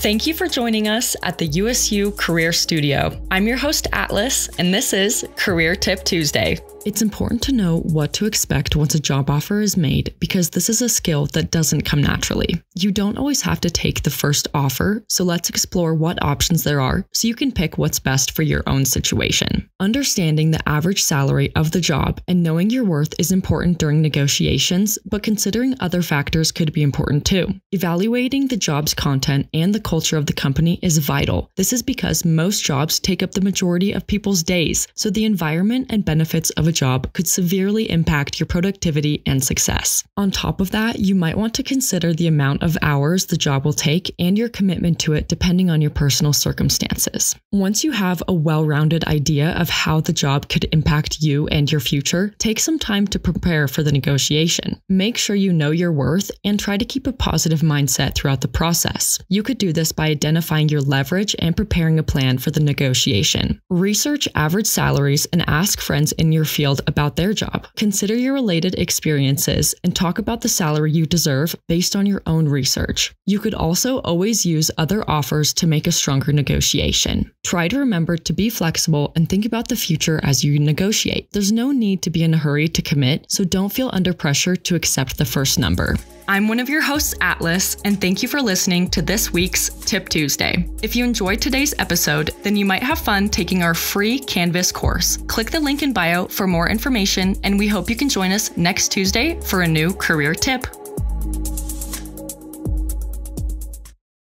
Thank you for joining us at the USU Career Studio. I'm your host, Atlas, and this is Career Tip Tuesday. It's important to know what to expect once a job offer is made because this is a skill that doesn't come naturally. You don't always have to take the first offer, so let's explore what options there are so you can pick what's best for your own situation. Understanding the average salary of the job and knowing your worth is important during negotiations, but considering other factors could be important too. Evaluating the job's content and the culture of the company is vital. This is because most jobs take up the majority of people's days, so the environment and benefits of a job could severely impact your productivity and success. On top of that, you might want to consider the amount of hours the job will take and your commitment to it depending on your personal circumstances. Once you have a well rounded idea of how the job could impact you and your future, take some time to prepare for the negotiation. Make sure you know your worth and try to keep a positive mindset throughout the process. You could do this by identifying your leverage and preparing a plan for the negotiation. Research average salaries and ask friends in your field about their job. Consider your related experiences and talk about the salary you deserve based on your own research. You could also always use other offers to make a stronger negotiation. Try to remember to be flexible and think about the future as you negotiate. There's no need to be in a hurry to commit, so don't feel under pressure to accept the first number. I'm one of your hosts, Atlas, and thank you for listening to this week's Tip Tuesday. If you enjoyed today's episode, then you might have fun taking our free Canvas course. Click the link in bio for more information, and we hope you can join us next Tuesday for a new career tip.